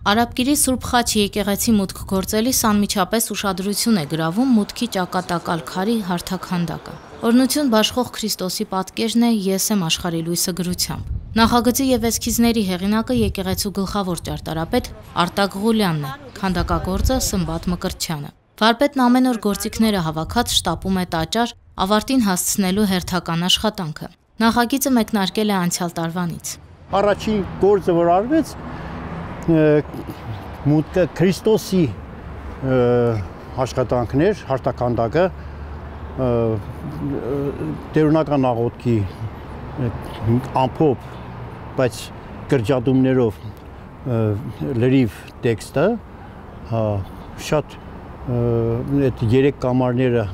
Արաբկիրի Սուրբ Խաչ եկեղեցի մուտք գործելիս անմիջապես ուշադրություն է գրավում մուտքի ճակատակալ քարի հարթականդակը։ Օրնություն բաշխող Քրիստոսի պատկերն է Ես եմ աշխարհի լույսը գրությամբ։ Նախագծի եւ էսքիզների հեղինակը եկեղեցու գլխավոր ճարտարապետ Արտակ Ղուլյանն է, քանդակագործը Սմբատ Մկրտչյանը։ Վարպետն ամեն օր գործիքները հավաքած շտապում է տաճար ավարտին հասցնելու հերթական աշխատանքը։ Նախագիծը մեկնարկել է անցյալ տարվանից։ Առաջին գործը որ արվեց մուտքը Քրիստոսի աշխատանքներ, հարտականդակը տերունական աղոթքի ամփոփ, բայց կրճատումներով լրիվ տեքստը, շատ այդ երեք կամարները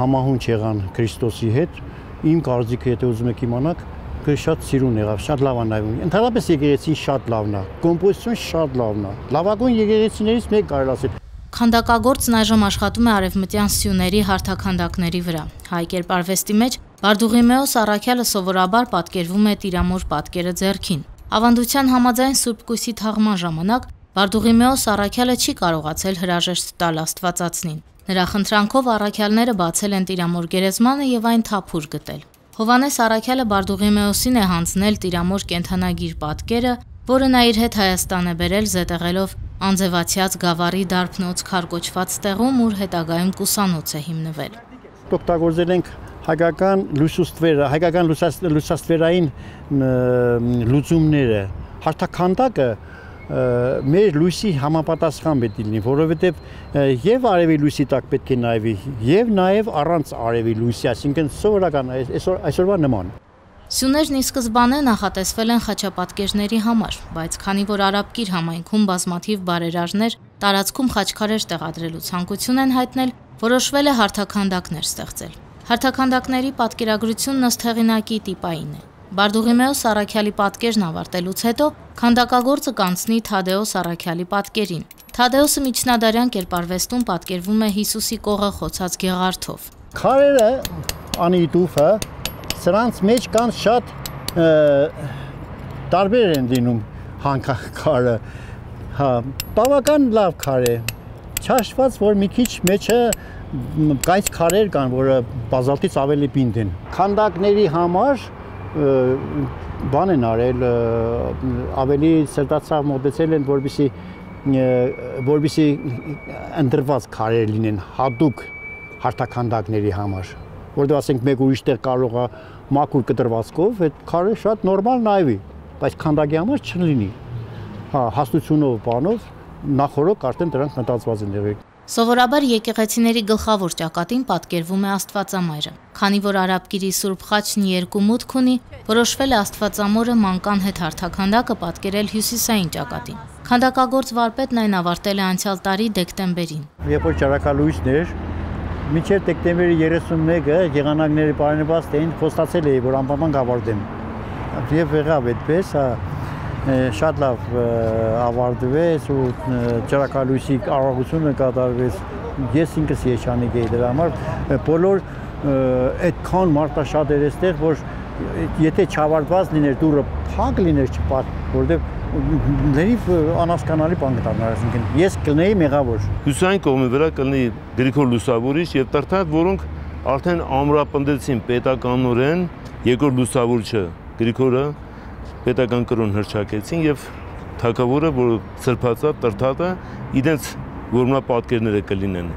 համահունչ եղան Քրիստոսի հետ։ Իմ կարծիքը, եթե ուզում եք իմանալ, կը շատ սիրուն եղավ, շատ լավ է նայվում։ Ընդհանրապես եկեղեցին շատ լավն է, կոմպոզիցիոն շատ լավն է։ Լավագույն եկեղեցիներից մեկ կարելի ասել։ Քանդակագործն այժմ աշխատում է արևմտյան սյուների հարթականդակների վրա։ Հայ կերպարվեստի մեջ Բարդուղիմեոս առաքյալը սովորաբար պատկերվում է Տիրամոր պատկերը ձեռքին։ Ավանդության համաձայն Սուրբ Կույսի թաղման ժամանակ Բարդուղիմեոս առաքյալը չի կարողացել հրաժեշտ տալ Աստվածածնին։ Նրա խնդրանքով առաքյալները բացել են Տիրամոր գերեզմանը եւ այն թափուր գտել։ Հովանես Արաքյալը Բարդուղիմեոսին է հանձնել Տիրամոր կենթանագիր պատկերը, որը նա իր հետ Հայաստան է բերել զետեղելով անձևացյաց գավառի դարբնոց քարգոչված տեղում, ուր հետագայում կուսանոց է հիմնվել։ Օգտագործել ենք հայկական լուսուստվերը, հայկական լուսաստվերային լուծումները, հարթականդակը մեր լույսի համապատասխան պետք է լինի, որովհետև եւ արևի լույսի տակ պետք է նայվի, եւ նաեւ առանց արևի լույսի, այսինքն սովորական այսօր այսօրվա նման։ Սյուներն ի սկզբանե նախատեսվել են խաչապատկերների համար, բայց քանի որ Արաբկիր համայնքում բազմաթիվ բարերարներ տարածքում խաչքարեր տեղադրելու ցանկություն են հայտնել, որոշվել է հարթականդակներ ստեղծել։ Հարթականդակների պատկերագրությունն ըստ հեղինակի տիպային է։ Բարդուղիմեոս Սարաքյալի պատկերն ավարտելուց հետո քանդակագործը կանցնի Թադեոս Սարաքյալի պատկերին։ Թադեոսը միջնադարյան կերպարվեստում պատկերվում է Հիսուսի կողը խոցած գեղարթով։ Քարերը անիտուֆը սրանց մեջ կան շատ տարբեր են դինում հանքաքարը։ Հա, բավական լավ քար է։ Չաշված, որ մի քիչ մեջը կայց քարեր կան, որը բազալտից ավելի պինդ են։ Քանդակների համար բան են արել ավելի սրտացավ մոտեցել են որբիսի որբիսի ընդրված քարեր լինեն հadoop հարթականդակների համար որտեղ ասենք մեկ ուրիշտեղ կարող է մաքուր կտրվածքով այդ քարը շատ նորմալ նայվի բայց քանդակի համար չլինի հա հաստությունով բանով նախորոք արդեն դրանք մտածված են եղել Սովորաբար եկեղեցիների գլխավոր ճակատին պատկերվում է Աստվածամայրը։ Քանի որ Արաբկիրի Սուրբ Խաչն երկու մուտք ունի, որոշվել է Աստվածամորը մանկան հետ հարթականդակը պատկերել հյուսիսային ճակատին։ Քանդակագործ վարպետն այն ավարտել է անցյալ տարի դեկտեմբերին։ Երբ որ ճարակալույսն էր, մինչև դեկտեմբերի 31-ը եղանակների բարենպաստ էին, խոստացել էի, որ անպայման կավարտեմ։ Եվ եղավ այդպես, հա շատ լավ ավարտվեց ու ճրակալույսի արարողությունը կատարվեց ես ինքս երջանիկ էի դրա համար բոլոր այդքան մարդաշատ էր այստեղ որ եթե չավարտված լիներ դուրը փակ լիներ չպատ որովհետև լրիվ անհասկանալի բան կդառնար այսինքն ես կլնեի մեղավոր հյուսային կողմի վրա կլնի Գրիգոր Լուսավորիչ եւ Տրթատ որոնք արդեն ամրապնդեցին պետականորեն երկրորդ լուսավորիչը Գրիգորը պետական կրոն հրճակեցին եւ թակավորը, որ սրբացա տրթատը, իրենց որմնա պատկերները կլինեն։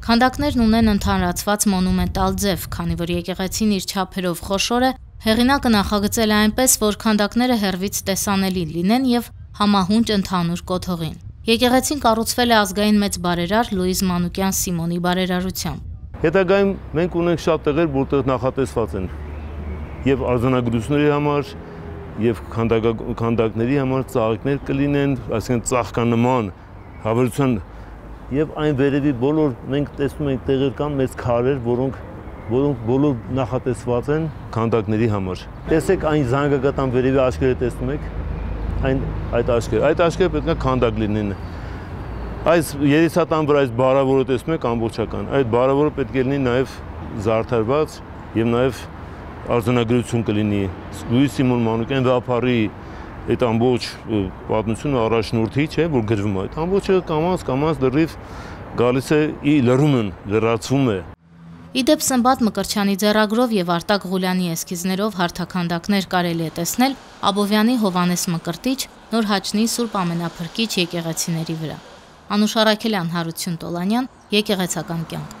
Քանդակներն ունեն ընդհանրացված մոնումենտալ ձև, քանի որ եկեղեցին իր չափերով խոշոր է, հեղինակը նախագծել է այնպես, որ քանդակները հերվից տեսանելի լինեն եւ համահունչ ընդհանուր կոթողին։ Եկեղեցին կառուցվել է ազգային մեծ բարերար Լուիզ Մանուկյան Սիմոնի բարերարությամբ։ Հետագայում մենք ունենք շատ տեղեր, որտեղ նախատեսված են եւ արձանագրությունների համար, եւ քանդակների համար ծաղիկներ կլինեն, այսինքն ծաղկանման հավերության եւ այն վերևի բոլոր մենք տեսնում ենք տեղեր կան մեծ քարեր, որոնք որոնք բոլոր նախատեսված են քանդակների համար։ Տեսեք այն զանգակատան վերևի աչքերը տեսնում եք։ Այն այդ աչքերը, այդ աչքերը պետք է քանդակ լինեն։ Այս երիտասարդան վրա այս բարավորը տեսնում եք ամբողջական։ Այդ բարավորը պետք է լինի նաև զարդարված եւ նաև արձանագրություն կլինի Լուիս Սիմոն Մանուկյան վապարի այդ ամբողջ պատմությունը առաջնորդի չէ, որ գրվում է։ Այդ ամբողջը կամած կամած դրիվ գալիս է ի լրումն, լրացվում է։ Իդեպ Սմբատ Մկրչյանի ձեռագրով եւ Արտակ Ղուլյանի էսքիզներով հարթականդակներ կարելի է տեսնել Աբովյանի Հովանես Մկրտիչ Նոր Հաչնի Սուրբ Ամենափրկիչ եկեղեցիների վրա։ Անուշ Արաքելյան, Հարություն Տոլանյան, Եկեղեցական կյանք։